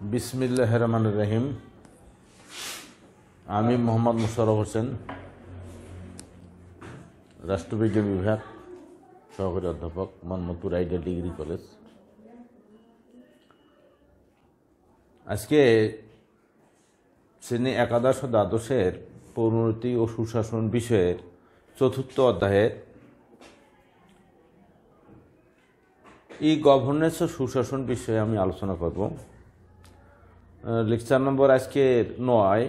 বিসমিল্লাহ রহমান রহিম। আমি মোহাম্মদ মুশারফ হোসেন, রাষ্ট্রবিজ্ঞান বিভাগ সহকারী অধ্যাপক মোহাম্মদপুর আইডিয়া ডিগ্রি কলেজ। আজকে শ্রেণি একাদশ ও দ্বাদশের পরিণতি ও সুশাসন বিষয়ের চতুর্থ অধ্যায়ের ই গভর্নেন্স ও সুশাসন বিষয়ে আমি আলোচনা করব। লেকচার নম্বর, আজকে নয়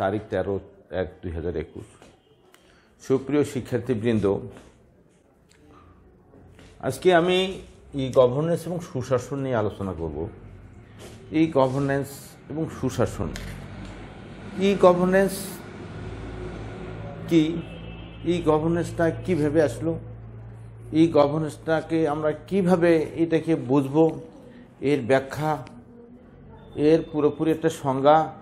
তারিখ তেরো এক দুই হাজার একুশ। সুপ্রিয় শিক্ষার্থীবৃন্দ, আজকে আমি ই গভর্নেন্স এবং সুশাসন নিয়ে আলোচনা করব। ই গভর্নেন্স এবং সুশাসন ই গভর্নেন্স কি? ই গভর্নেন্সটা কীভাবে আসলো? ই গভর্নেন্সটাকে আমরা কীভাবে এটাকে বুঝব? এর ব্যাখ্যা এর পুরোপুরি একটা সংজ্ঞা,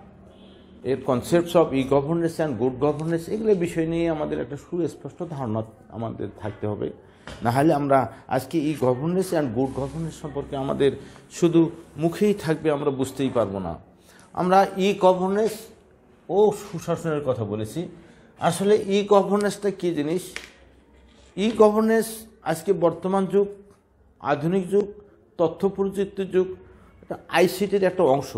এর concepts of e governance and good governance এগুলো বিষয় নিয়ে আমাদের একটা সুস্পষ্ট ধারণা আমাদের থাকতে হবে। নাহলে আমরা আজকে e governance and good governance সম্পর্কে আমাদের শুধু মুখেই থাকবে আমরা বুঝতেই পারব না। আমরা ই গভর্নেন্স ও সুশাসনের কথা বলেছি। আসলে ই গভর্নেন্সটা কী জিনিস? ই গভর্নেন্স আজকে বর্তমান যুগ, আধুনিক যুগ, তথ্য প্রযুক্তির যুগ আইসিটির একটা অংশ,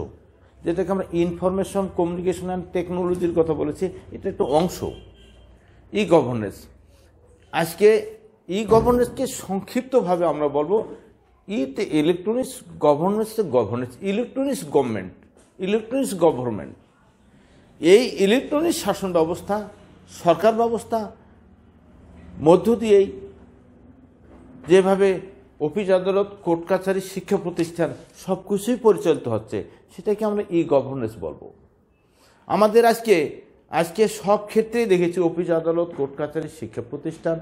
যেটাকে আমরা ইনফরমেশন কমিউনিকেশন অ্যান্ড টেকনোলজির কথা বলেছি, এটা একটা অংশ। ই গভর্নেন্স আজকে ই গভর্নেন্সকে সংক্ষিপ্তভাবে আমরা বলব ইতে electronics governance governance electronics government electronics government এই ইলেকট্রনিক্স শাসন ব্যবস্থা, সরকার ব্যবস্থা, মধ্য দিয়েই যেভাবে অফিস আদালত, কোর্ট কাছারি, শিক্ষা প্রতিষ্ঠান সব কিছুই পরিচালিত হচ্ছে। সেটাকে আমরা ই গভর্নেন্স বলব। আমাদের আজকে আজকে সব ক্ষেত্রেই দেখেছি অফিস আদালত, কোর্ট কাছারি, শিক্ষা প্রতিষ্ঠান,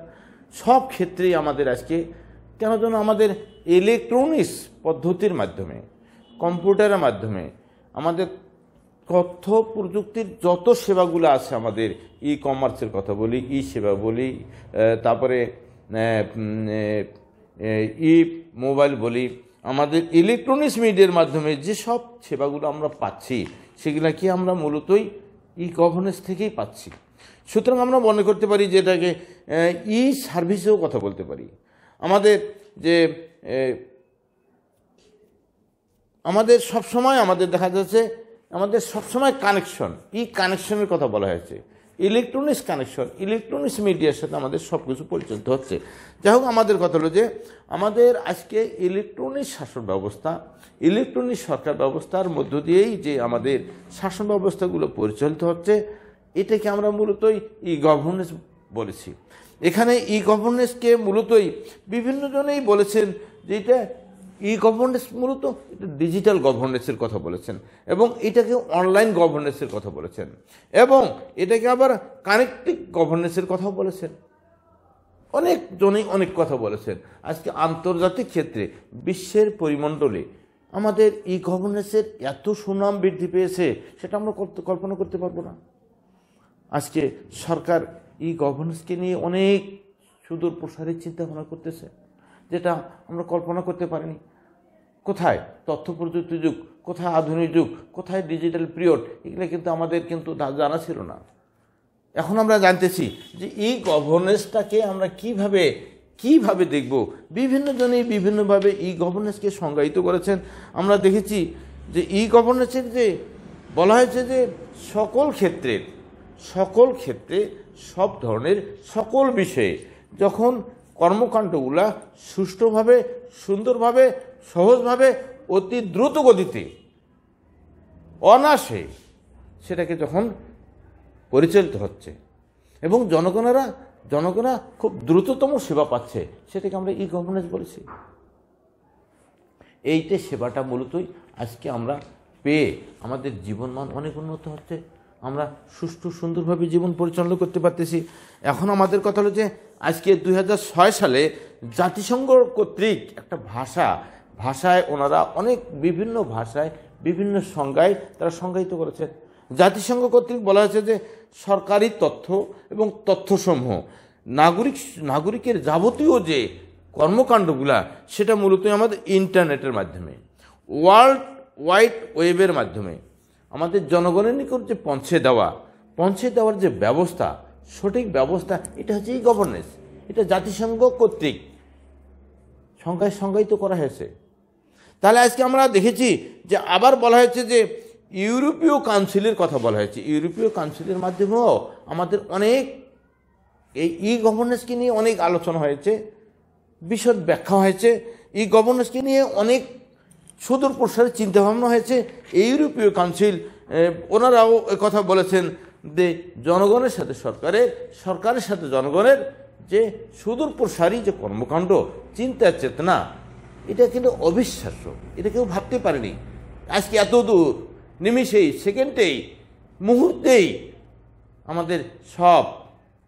সব ক্ষেত্রেই আমাদের আজকে কেন যেন আমাদের ইলেকট্রনিক্স পদ্ধতির মাধ্যমে কম্পিউটারের মাধ্যমে আমাদের তথ্য প্রযুক্তির যত সেবাগুলো আছে আমাদের ই কমার্সের কথা বলি ই সেবা বলি তারপরে ই, মোবাইল বলি, আমাদের ইলেকট্রনিক্স মিডিয়ার মাধ্যমে যেসব সেবাগুলো আমরা পাচ্ছি, সেগুলা কি আমরা মূলতই ই গভর্নেন্স থেকেই পাচ্ছি। সুতরাং আমরা মনে করতে পারি যে এটাকে ই সার্ভিসেও কথা বলতে পারি। আমাদের যে আমাদের সব সময় আমাদের দেখা যাচ্ছে, আমাদের সবসময় কানেকশন ই কানেকশনের কথা বলা হয়েছে। ইলেকট্রনিক্স কানেকশন ইলেকট্রনিক্স মিডিয়ার সাথে আমাদের সব কিছু পরিচালিত হচ্ছে। যাই হোক, আমাদের কথা হলো যে, আমাদের আজকে ইলেকট্রনিক্স শাসন ব্যবস্থা ইলেকট্রনিক্স সরকার ব্যবস্থার মধ্য দিয়েই যে আমাদের শাসন ব্যবস্থাগুলো পরিচালিত হচ্ছে, এটাকে আমরা মূলতই ই গভর্নেন্স বলেছি। এখানে ই গভর্নেন্সকে মূলতই বিভিন্ন জনেই বলেছেন যে এটা ই গভর্নেন্স মূলত ডিজিটাল গভর্নেন্সের কথা বলেছেন এবং এটাকে অনলাইন গভর্নেন্সের কথা বলেছেন এবং এটাকে আবার কানেক্টিভ গভর্নেন্সের কথাও বলেছেন। অনেক জনেই অনেক কথা বলেছেন। আজকে আন্তর্জাতিক ক্ষেত্রে বিশ্বের পরিমণ্ডলে আমাদের ই গভর্নেন্সের এত সুনাম বৃদ্ধি পেয়েছে, সেটা আমরা কল্পনা করতে পারব না। আজকে সরকার ই গভর্নেন্সকে নিয়ে অনেক সুদূর প্রসারের চিন্তা ভাবনা করতেছে। যেটা আমরা কল্পনা করতে পারিনি। কোথায় তথ্য প্রযুক্তি যুগ, কোথায় আধুনিক যুগ, কোথায় ডিজিটাল পিরিয়ড এগুলো কিন্তু আমাদের কিন্তু জানা ছিল না। এখন আমরা জানতেছি যে এই গভর্নেন্সটাকে আমরা কীভাবে কীভাবে দেখব? বিভিন্ন জনেই বিভিন্নভাবে ই গভর্নেন্সকে সংজ্ঞায়িত করেছেন। আমরা দেখেছি যে ই গভর্নেন্সের যে, বলা হয়েছে যে সকল ক্ষেত্রের, সকল ক্ষেত্রে সব ধরনের সকল বিষয়ে যখন কর্মকাণ্ডগুলা সুষ্ঠুভাবে, সুন্দরভাবে, সহজভাবে, অতি দ্রুত গতিতে অনাসে সেটাকে যখন পরিচালিত হচ্ছে এবং জনগণেরা, জনগণরা খুব দ্রুততম সেবা পাচ্ছে, সেটাকে আমরা ই গভর্নেন্স বলেছি। এইটা সেবাটা মূলতই আজকে আমরা পেয়ে আমাদের জীবনমান অনেক উন্নত হচ্ছে। আমরা সুষ্ঠু, সুন্দরভাবে জীবন পরিচালনা করতে পারতেছি। এখন আমাদের কথা হলো যে, আজকে দু হাজার ছয় সালে জাতিসংঘ কর্তৃক একটা ভাষা, ভাষায় ওনারা অনেক বিভিন্ন ভাষায়, বিভিন্ন সংজ্ঞায় তারা সংজ্ঞায়িত করেছেন জাতিসংঘ কর্তৃক বলা হয়েছে যে, সরকারি তথ্য এবং তথ্যসমূহ, নাগরিক, নাগরিকের যাবতীয় যে কর্মকাণ্ডগুলা, সেটা মূলত আমাদের ইন্টারনেটের মাধ্যমে, ওয়ার্ল্ড ওয়াইড ওয়েবের মাধ্যমে। আমাদের জনগণের নিকট যে পৌঁছে দেওয়া, পৌঁছে দেওয়ার যে ব্যবস্থা, সঠিক ব্যবস্থা, এটা হচ্ছে এই গভর্নেন্স এটা জাতিসংঘ কর্তৃক সংখ্যায় সংজ্ঞায়িত করা হয়েছে। তাহলে আজকে আমরা দেখেছি যে আবার বলা হয়েছে যে ইউরোপীয় কাউন্সিলের কথা বলা হয়েছে। ইউরোপীয় কাউন্সিলের মাধ্যমেও আমাদের অনেক এই ই গভর্নেন্সকে নিয়ে অনেক আলোচনা হয়েছে, বিশদ ব্যাখ্যা হয়েছে। ই গভর্নেন্সকে নিয়ে অনেক সুদূর প্রসারের চিন্তাভাবনা হয়েছে। এই ইউরোপীয় কাউন্সিল ওনারাও কথা বলেছেন যে জনগণের সাথে সরকারের সরকারের সাথে জনগণের যে সুদূর প্রসারী যে কর্মকাণ্ড, চিন্তা, চেতনা, এটা কিন্তু অবিশ্বাস্য। এটা কেউ ভাবতে পারেনি। আজকে এত দূর, নিমিষেই সেকেন্ডেই মুহূর্তেই আমাদের সব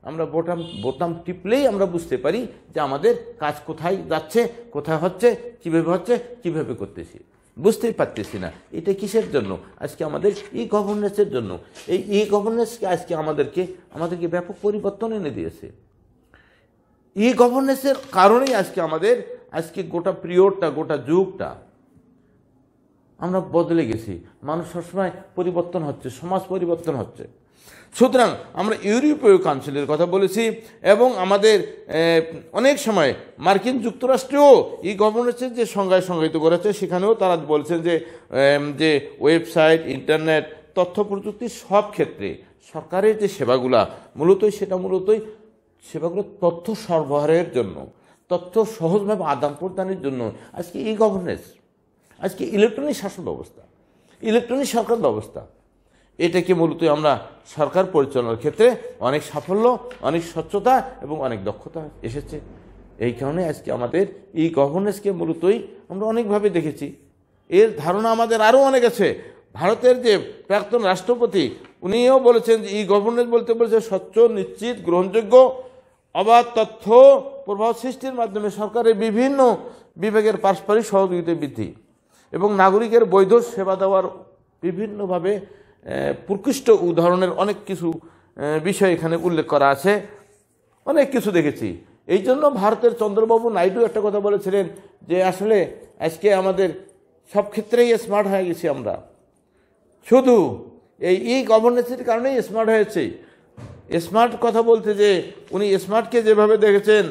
আমরা বোতাম বোতাম টিপলেই আমরা বুঝতে পারি যে আমাদের কাজ কোথায় যাচ্ছে, কোথায় হচ্ছে, কীভাবে হচ্ছে, কীভাবে করতেছি। বুঝতেই পারতেছি না, এটা কিসের জন্য? আজকে আমাদের ই গভর্নেন্সের জন্য। এই ই গভর্নেন্সকে আজকে আমাদেরকে আমাদেরকে ব্যাপক পরিবর্তন এনে দিয়েছে। ই গভর্নেন্সের কারণেই আজকে আমাদের, আজকে গোটা পিরিয়ডটা, গোটা যুগটা আমরা বদলে গেছি। মানুষ সবসময় পরিবর্তন হচ্ছে, সমাজ পরিবর্তন হচ্ছে। সুতরাং আমরা ইউরোপীয় কাউন্সিলের কথা বলেছি এবং আমাদের অনেক সময় মার্কিন যুক্তরাষ্ট্রেও ই গভর্নেন্সের যে সংজ্ঞায় সংজ্ঞায়িত করেছে, সেখানেও তারা বলছেন যে যে ওয়েবসাইট, ইন্টারনেট, তথ্য প্রযুক্তির সব ক্ষেত্রে সরকারের যে সেবাগুলা, মূলতই সেটা মূলতই সেবাগুলো তথ্য সরবরাহের জন্য, তথ্য সহজভাবে আদান প্রদানের জন্য। আজকে ই গভর্নেন্স, আজকে ইলেকট্রনিক শাসন ব্যবস্থা, ইলেকট্রনিক সরকার ব্যবস্থা এটাকে মূলত আমরা সরকার পরিচালনার ক্ষেত্রে অনেক সাফল্য, অনেক স্বচ্ছতা এবং অনেক দক্ষতা এসেছে। এই কারণে আজকে আমাদের এই গভর্নেন্সকে মূলতই আমরা অনেকভাবে দেখেছি। এর ধারণা আমাদের আরও অনেক আছে। ভারতের যে প্রাক্তন রাষ্ট্রপতি, উনিও বলেছেন যে ই গভর্নেন্স বলতে বলেছে স্বচ্ছ, নিশ্চিত, গ্রহণযোগ্য, অবাধ তথ্য প্রভাব সৃষ্টির মাধ্যমে সরকারের বিভিন্ন বিভাগের পারস্পরিক সহযোগিতা বৃদ্ধি এবং নাগরিকের বৈধ সেবা দেওয়ার বিভিন্নভাবে প্রকৃষ্ট উদাহরণের অনেক কিছু বিষয় এখানে উল্লেখ করা আছে। অনেক কিছু দেখেছি। এই জন্য ভারতের চন্দ্রবাবু নাইডু একটা কথা বলেছিলেন যে, আসলে আজকে আমাদের সব ক্ষেত্রেই স্মার্ট হয়ে গেছি আমরা। শুধু এই ই গভর্নেন্সের কারণেই স্মার্ট হয়েছে। স্মার্ট কথা বলতে যে, উনি স্মার্টকে যেভাবে দেখেছেন,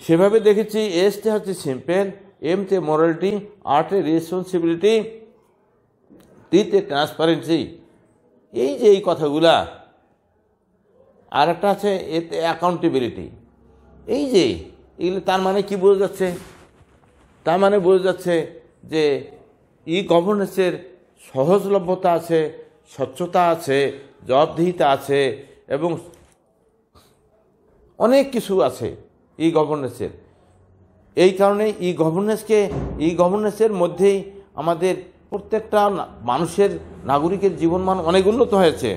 সেভাবে দেখেছি এসতে হচ্ছে সিম্পল এমতে মরালিটি আর্টে রেসপন্সিবিলিটি টিতে ট্রান্সপারেন্সি এই যে এই কথাগুলা আর একটা আছে এতে অ্যাকাউন্টেবিলিটি এই যে, এগুলো তার মানে কি বোঝা যাচ্ছে? তার মানে বোঝা যাচ্ছে যে ই গভর্নেন্সের সহজলভ্যতা আছে, স্বচ্ছতা আছে, জবাবদিহিতা আছে, এবং অনেক কিছু আছে ই গভর্নেন্সের এই কারণে ই গভর্নেন্সকে ই গভর্নেন্সের মধ্যেই আমাদের প্রত্যেকটা মানুষের নাগরিকের জীবনমান অনেক উন্নত হয়েছে।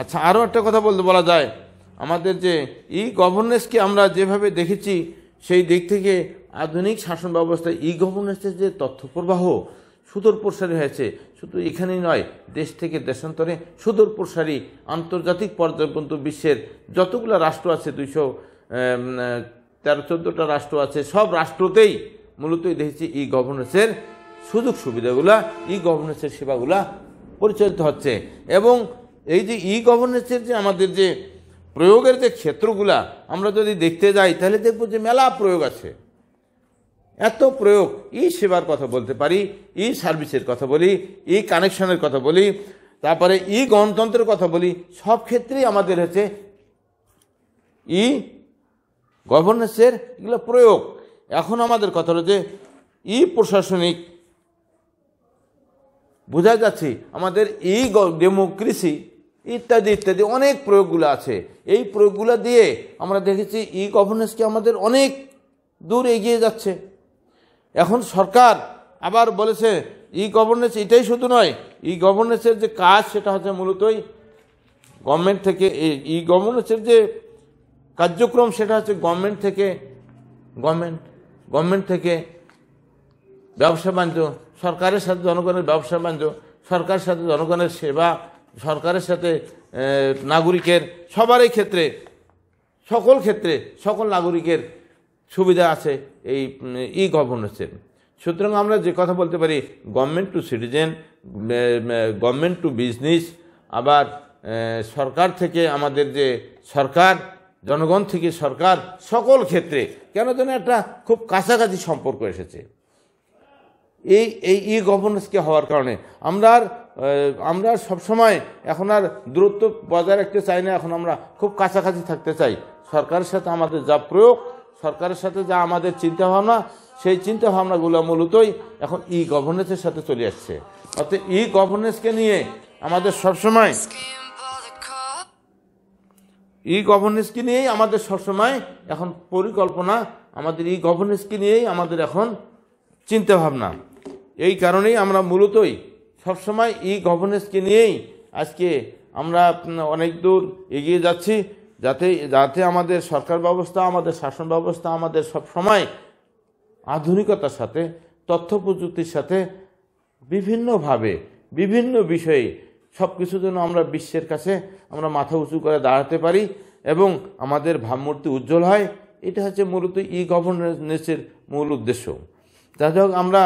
আচ্ছা আরও একটা কথা বলতে বলা যায়। আমাদের যে ই গভর্নেন্সকে আমরা যেভাবে দেখেছি, সেই দিক থেকে আধুনিক শাসন ব্যবস্থায় ই গভর্নেন্সের যে তথ্য প্রবাহ সুদূর প্রসারী হয়েছে, শুধু এখানেই নয়, দেশ থেকে দেশান্তরে সুদূর প্রসারী, আন্তর্জাতিক পর্যায় পর্যন্ত বিশ্বের যতগুলো রাষ্ট্র আছে, দুইশো তেরো, চোদ্দোটা রাষ্ট্র আছে, সব রাষ্ট্রতেই মূলতই দেখেছি ই গভর্নেন্সের সুযোগ সুবিধাগুলা ই গভর্নেন্সের সেবাগুলা পরিচালিত হচ্ছে। এবং এই যে ই গভর্নেন্সের যে আমাদের যে প্রয়োগের যে ক্ষেত্রগুলা, আমরা যদি দেখতে যাই, তাহলে দেখব যে মেলা প্রয়োগ আছে। এত প্রয়োগ ই সেবার কথা বলতে পারি ই সার্ভিসের কথা বলি ই কানেকশনের কথা বলি, তারপরে ই গণতন্ত্রের কথা বলি, সব ক্ষেত্রেই আমাদের হচ্ছে ই গভর্নেন্সের এগুলো প্রয়োগ। এখন আমাদের কথা যে ই প্রশাসনিক বোঝা যাচ্ছে আমাদের এই ডেমোক্রেসি ইত্যাদি ইত্যাদি অনেক প্রয়োগগুলো আছে। এই প্রয়োগগুলো দিয়ে আমরা দেখেছি ই গভর্নেন্সকে আমাদের অনেক দূর এগিয়ে যাচ্ছে। এখন সরকার আবার বলেছে ই গভর্নেন্স এটাই শুধু নয় ই গভর্নেন্সের যে কাজ সেটা হচ্ছে মূলতই গভর্নমেন্ট থেকে ই গভর্নেন্সের যে কার্যক্রম সেটা হচ্ছে গভর্নমেন্ট থেকে গভর্নমেন্ট গভর্নমেন্ট থেকে ব্যবসা বাণিজ্য সরকারের সাথে জনগণের ব্যবসা বাণিজ্য, সরকারের সাথে জনগণের সেবা, সরকারের সাথে নাগরিকের সবারই ক্ষেত্রে, সকল ক্ষেত্রে সকল নাগরিকের সুবিধা আছে এই, ই গভর্নেন্সের। সুতরাং আমরা যে কথা বলতে পারি government to citizen government to business আবার সরকার থেকে আমাদের যে সরকার, জনগণ থেকে সরকার, সকল ক্ষেত্রে, কেন যেন একটা খুব কাছাকাছি সম্পর্ক এসেছে। এই এই ই গভর্নেন্সকে হওয়ার কারণে। আমরা আর আমরা সবসময় এখন আর দূরত্ব বজায় রাখতে চাই না, এখন আমরা খুব কাছাকাছি থাকতে চাই। সরকারের সাথে আমাদের যা প্রয়োগ, সরকারের সাথে যা আমাদের চিন্তাভাবনা, সেই চিন্তাভাবনাগুলো মূলতই এখন ই গভর্নেন্সের সাথে চলে আসছে। অর্থাৎ ই গভর্নেন্সকে নিয়ে আমাদের সবসময় ই গভর্নেন্সকে নিয়েই আমাদের সবসময় এখন পরিকল্পনা, আমাদের ই গভর্নেন্সকে নিয়েই আমাদের এখন চিন্তাভাবনা। এই কারণেই আমরা মূলতই সবসময় ই গভর্নেন্সকে নিয়েই আজকে আমরা অনেক দূর এগিয়ে যাচ্ছি, যাতে যাতে আমাদের সরকার ব্যবস্থা, আমাদের শাসন ব্যবস্থা, আমাদের সব সময় আধুনিকতার সাথে, তথ্য প্রযুক্তির সাথে বিভিন্নভাবে, বিভিন্ন বিষয়ে সব কিছু যেন আমরা বিশ্বের কাছে আমরা মাথা উঁচু করে দাঁড়াতে পারি এবং আমাদের ভাবমূর্তি উজ্জ্বল হয়, এটা হচ্ছে মূলত ই গভর্নেন্সের মূল উদ্দেশ্য। যাই হোক, আমরা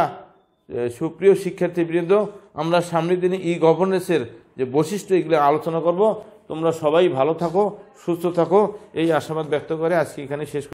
সুপ্রিয় শিক্ষার্থীবৃন্দ, আমরা সামনের দিনে ই গভর্নেন্সের যে বৈশিষ্ট্য, এগুলো আলোচনা করব। তোমরা সবাই ভালো থাকো, সুস্থ থাকো, এই আশাবাদ ব্যক্ত করে আজকে এখানে শেষ